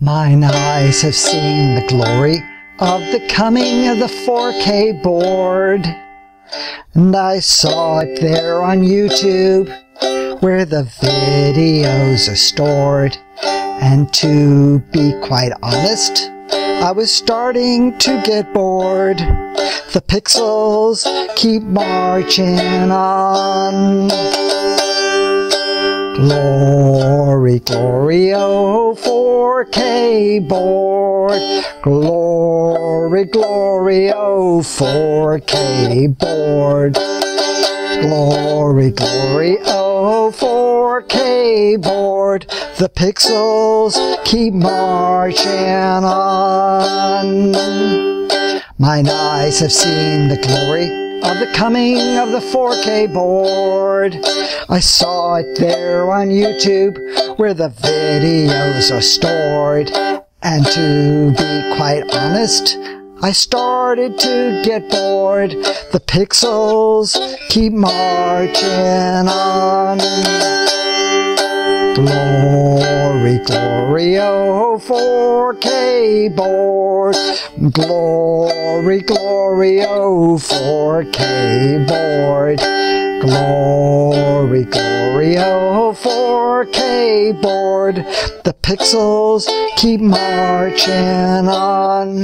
Mine eyes have seen the glory of the coming of the 4K board. And I saw it there on YouTube where the videos are stored. And to be quite honest, I was starting to get bored. The pixels keep marching on. Glory, glory, oh 4K board. Glory, glory, oh 4K board. Glory, glory, oh 4K board. The pixels keep marching on. Mine eyes have seen the glory of the coming of the 4K board. I saw it there on YouTube where the videos are stored. And to be quite honest, I started to get bored. The pixels keep marching on. Oh, glory, glory, oh 4K board. Glory, glory, oh 4K board. Glory, glory, oh 4K board. The pixels keep marching on.